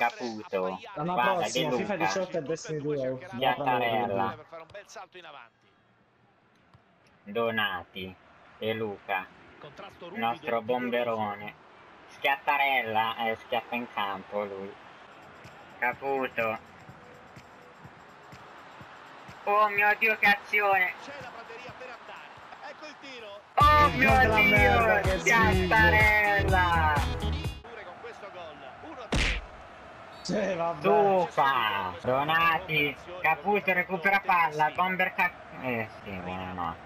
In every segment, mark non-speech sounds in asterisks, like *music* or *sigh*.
Caputo. L'anno Guarda, prossimo, De FIFA Luca. 18 e Destiny 2. Schiattarella. per fare un bel salto in avanti. Donati. De Luca. Il nostro bomberone. Schiattarella eh, schiatta in campo lui. Caputo. Oh mio dio che azione! Oh mio dio! che Schiattarella! Pure con questo gol. 1-3. Sì, vabbè. Tuffa! Donati! Caputo recupera palla, bomber cap... Eh sì, buono no.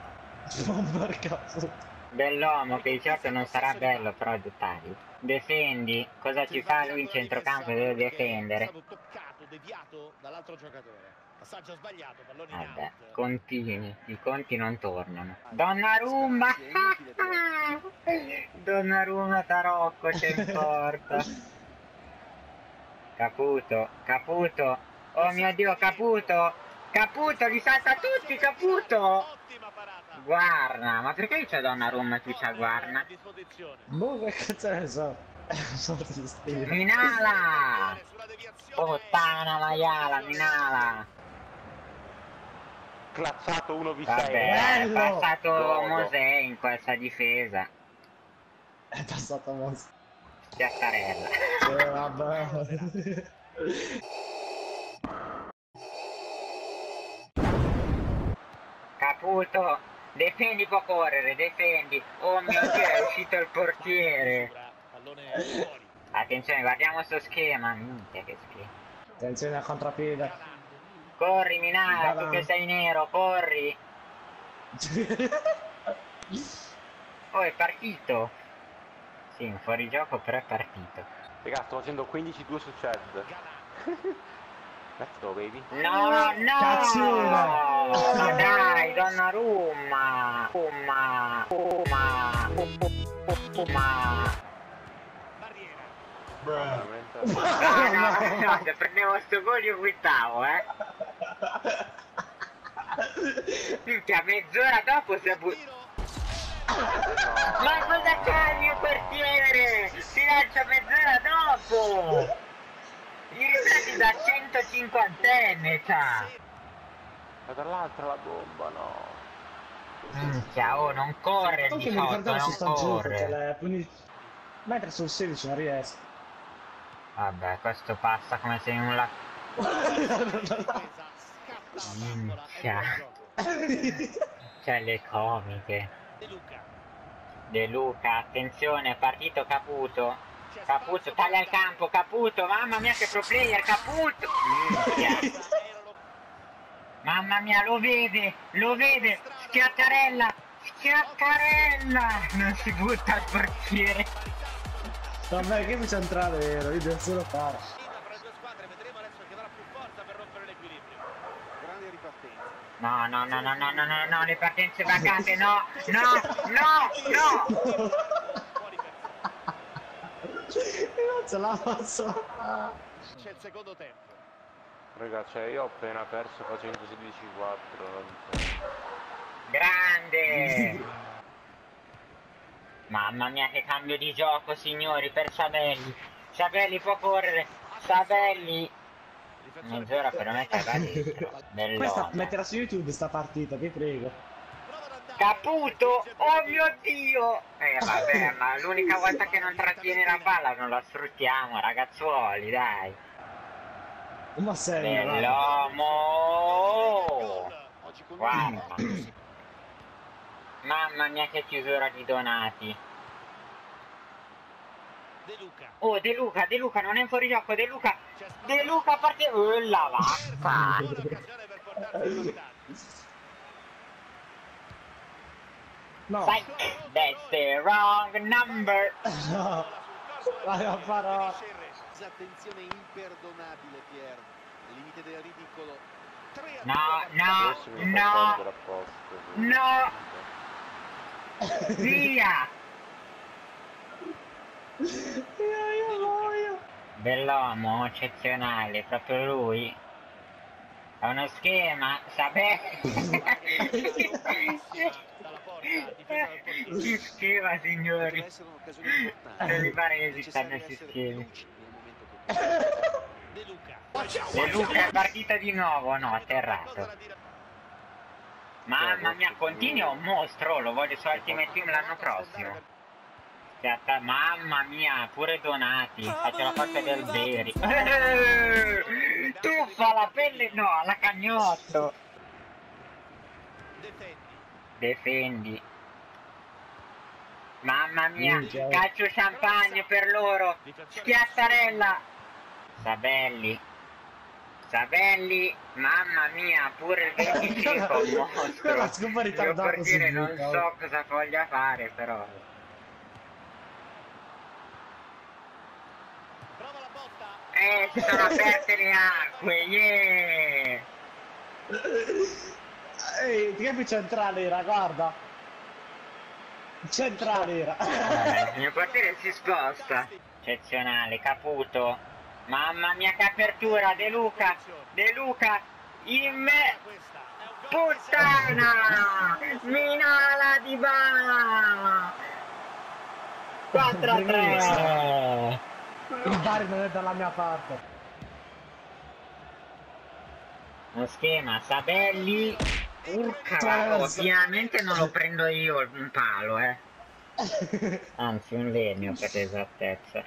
Bomber caputo. Bell'uomo che di certo non sarà bello però dettagli. Difendi, cosa ci fa lui in centrocampo? Deve È difendere. stato toccato, deviato dall'altro giocatore. Passaggio sbagliato, pallone in Vabbè, out. continui, i conti non tornano. Donnarumma! *laughs* Donnarumma Tarocco c'è in porta. Caputo, Caputo! Oh mio dio, Caputo! Caputo, li salta tutti, Caputo! Guarda, ma perché c'è Donnarumma e tu c'ha Guarda? A disposizione. Boh, che cazzo ne so. *laughs* Minala! Puttana maiala, Minala! Clazzato 1 v 6 Vabbè, è Bello! passato Godo. Mosè in questa difesa. È passato mostro. Schiattarella. Sì, vabbè. Caputo, defendi può correre, defendi. Oh mio dio, è uscito il portiere. Pallone fuori. Attenzione, guardiamo sto schema. Minchia che schema. Attenzione al contropiede. Corri Minala, tu che sei nero, corri. *laughs* Oh, è partito. Sì, un fuorigioco però è partito. Raga, sto facendo 15-2 su Chad. Let's go, baby. No, no! Cazzina! Ma dai, Donnarumma! Umma! Umma! Umma! Barriera. Veramente. No, no, no, se prendevo sto gol io quittavo, eh! Minchia, mezz'ora dopo si è bu-. Ma cosa c'è il mio portiere? Si lancia mezz'ora dopo! I ripresi da 150enne, c'ha! Ma dall'altra la bomba, no. Minchia, oh, non corre il Anche mi 18, ricordavo su non sta corre! puni... Mentre sul 16 non riesco. Vabbè, questo passa come se nulla... *laughs* *laughs* *laughs* Minchia. *laughs* C'è le comiche. De Luca. De Luca, attenzione, è partito Caputo. C'è Caputo, taglia il campo, Caputo, mamma mia che pro player, Caputo! Minchia. Mamma mia, lo vede, lo vede, schiattarella, schiattarella! Non si butta il portiere. Vabbè, che mi centrale vero, io devo solo fare. Sfida fra le due squadre, vedremo adesso chi avrà più forza per rompere l'equilibrio. Grande ripartenza. No, no, no, no, no, no, no, no, le partenze vacate, no, no, no, no! *laughs* Non ce la fare. C'è il secondo tempo. Raga, cioè io ho appena perso facendo 16-4. non so. Grande! Mamma mia che cambio di gioco signori per Sabelli. Sabelli può correre. Sabelli. Difensore Mezz'ora per me dentro. Questa metterà su YouTube sta partita, vi prego. Caputo! Oh mio dio! Eh vabbè, ma l'unica volta che non trattiene la palla non la sfruttiamo, ragazzuoli, dai. Ma sei Bell'uomo! Guarda. Mamma mia che chiusura di Donati. De Luca. Oh, De Luca, De Luca, non è fuori gioco, De Luca. De Luca parte... Oh, la vaffa. Buona occasione per portarsi in vantaggio. No. Sai, that's the wrong number. No. Vai a fare- Attenzione imperdonabile Pier. Al limite del ridicolo. No, no, no, no. *laughs* via. Bell'uomo, eccezionale, proprio lui. È uno schema, sapete? Si Poteva signori. Se mi pare che esistano momento che De Luca. De Luca è partita di nuovo, no, atterrato. Mamma mia, continui è un mostro, lo voglio su Ultimate Team l'anno prossimo. Schiatta- Mamma mia, pure Donati, faccio la faccia del Beri. Eh, Tuffa la pelle, no, la cagnotto. Difendi. Defendi. Mamma mia, calcio champagne per loro. Schiattarella. Sabelli. Sabelli, mamma mia, pure il 25 è un mostro. Mio ritardata portiere si non so cosa voglia fare, però. Eh, si sono aperte le acque, yeah! Ehi, ti capi centrale era, guarda. Centrale era. Eh, il mio portiere si sposta. Eccezionale, Caputo. Mamma mia che apertura, De Luca. De Luca, in me. Puttana! Minala di Ba! 4 *laughs* a 3! Il Bari non è dalla mia parte. Lo schema, Sabelli. Urca, Terzo. ovviamente non lo prendo io un palo, eh. *laughs* Anzi, un legno per l'esattezza.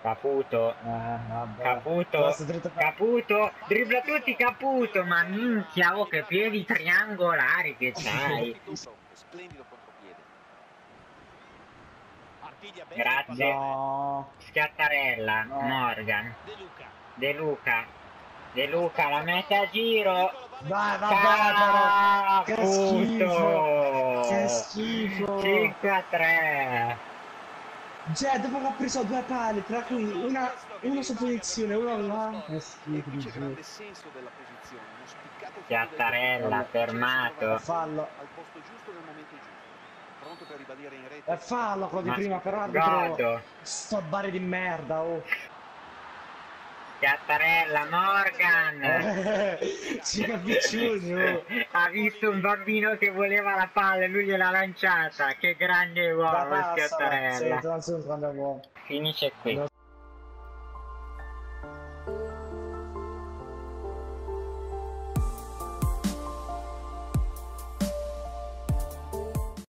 Caputo. Eh. Caputo, Caputo, dribbla tutti Caputo, ma minchia, oh che piedi triangolari che *laughs* c'hai. Grazie. No. Schiattarella, No. Morgan, De Luca. De Luca, De Luca la mette a giro. Dai, vabbè, però. Che schifo. Che schifo. 5 a 3. Cioè, dopo che ha preso due pali, tra cui una, uno su posizione, uno là. Che schifo, c'è grande senso della posizione, uno spiccato Chiattarella, filo del- fermato. Fallo. al posto giusto nel momento giusto. Pronto per ribadire in rete. E fallo quello di Ma- prima, però arbitro. Sto bari di merda, oh. Schiattarella, Morgan. *laughs* Eh, Ci capisciuni, oh. ha visto un bambino che voleva la palla e lui gliel'ha lanciata. Che grande uomo Schiattarella. Finisce qui. Non